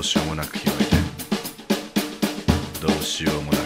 どうしようもなく広いて。どうしようもな